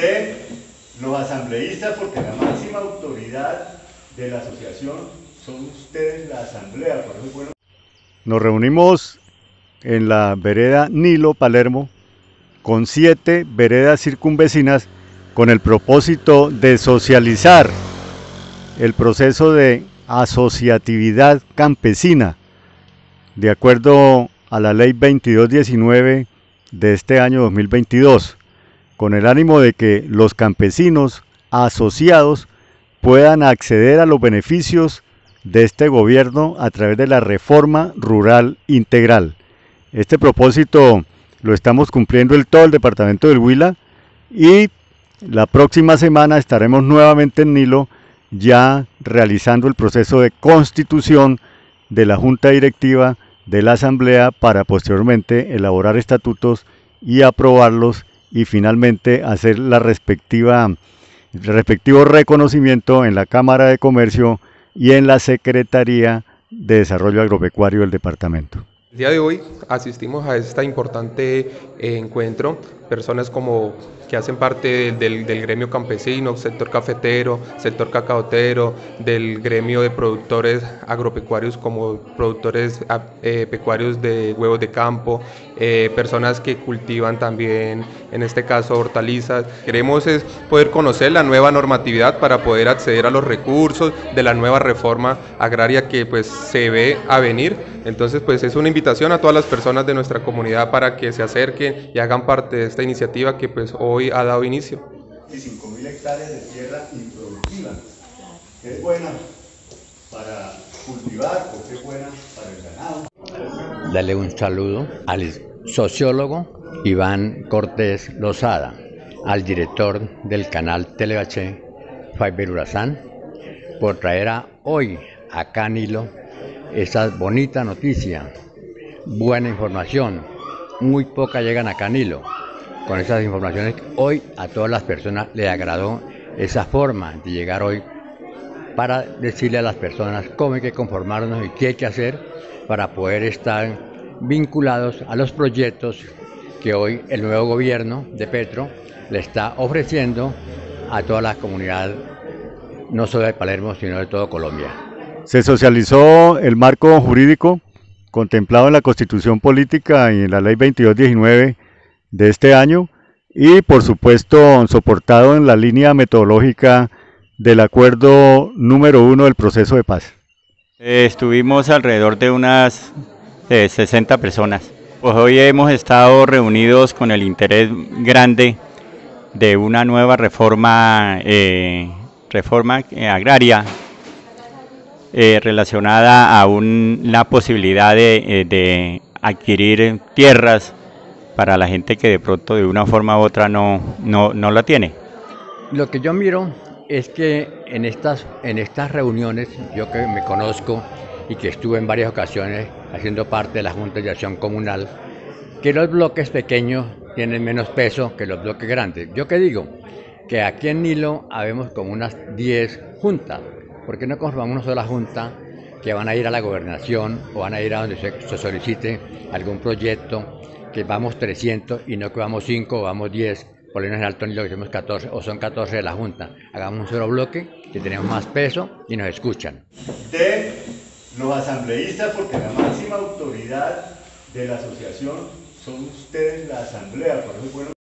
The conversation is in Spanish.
de los asambleístas, porque la máxima autoridad de la asociación son ustedes, la asamblea. Por. Nos reunimos en la vereda Nilo Palermo con siete veredas circunvecinas con el propósito de socializar el proceso de asociatividad campesina de acuerdo a la ley 2219 de este año 2022, con el ánimo de que los campesinos asociados puedan acceder a los beneficios de este gobierno a través de la reforma rural integral. Este propósito lo estamos cumpliendo en todo el departamento del Huila y la próxima semana estaremos nuevamente en Nilo ya realizando el proceso de constitución de la Junta Directiva de la Asamblea para posteriormente elaborar estatutos y aprobarlos y finalmente hacer la respectiva, el respectivo reconocimiento en la Cámara de Comercio y en la Secretaría de Desarrollo Agropecuario del departamento. El día de hoy asistimos a este importante encuentro, personas como que hacen parte del, gremio campesino, sector cafetero, sector cacaotero, del gremio de productores agropecuarios como productores ah, eh, pecuarios de huevos de campo, eh, personas que cultivan también, en este caso, hortalizas. Queremos es poder conocer la nueva normatividad para poder acceder a los recursos de la nueva reforma agraria que pues se ve a venir. Entonces, pues es una invitación a todas las personas de nuestra comunidad para que se acerquen y hagan parte de esta iniciativa que pues hoy ha dado inicio. 5.000 hectáreas de tierra improductiva, que es buena para cultivar o que es buena para el ganado. Dale un saludo al sociólogo Iván Cortés Lozada, al director del canal Telebaché, Faiber Urazán, por traer a hoy a Canilo esa bonita noticia, buena información. Muy poca llegan a Canilo con esas informaciones. Hoy a todas las personas le agradó esa forma de llegar hoy para decirle a las personas cómo hay que conformarnos y qué hay que hacer para poder estar vinculados a los proyectos que hoy el nuevo gobierno de Petro le está ofreciendo a toda la comunidad, no solo de Palermo, sino de todo Colombia. Se socializó el marco jurídico contemplado en la Constitución Política y en la Ley 2219 de este año y por supuesto soportado en la línea metodológica del acuerdo número uno del proceso de paz. estuvimos alrededor de unas 60 personas. Pues hoy hemos estado reunidos con el interés grande de una nueva reforma, eh, reforma eh, agraria eh, relacionada a la posibilidad de, de adquirir tierras para la gente que de pronto de una forma u otra no, no, no la tiene? Lo que yo miro es que en estas, en estas reuniones, yo que me conozco y que estuve en varias ocasiones haciendo parte de la Junta de Acción Comunal, que los bloques pequeños tienen menos peso que los bloques grandes. ¿Yo qué digo? Que aquí en Nilo habemos como unas 10 juntas. ¿Por qué no conformamos una sola junta que van a ir a la gobernación o van a ir a donde se solicite algún proyecto que vamos 300 y no que vamos 5 o vamos 10, por lo menos en Alto Nilo que somos 14 o son 14 de la Junta. Hagamos un solo bloque que tenemos más peso y nos escuchan. De los asambleístas, porque la máxima autoridad de la asociación son ustedes, la asamblea, por eso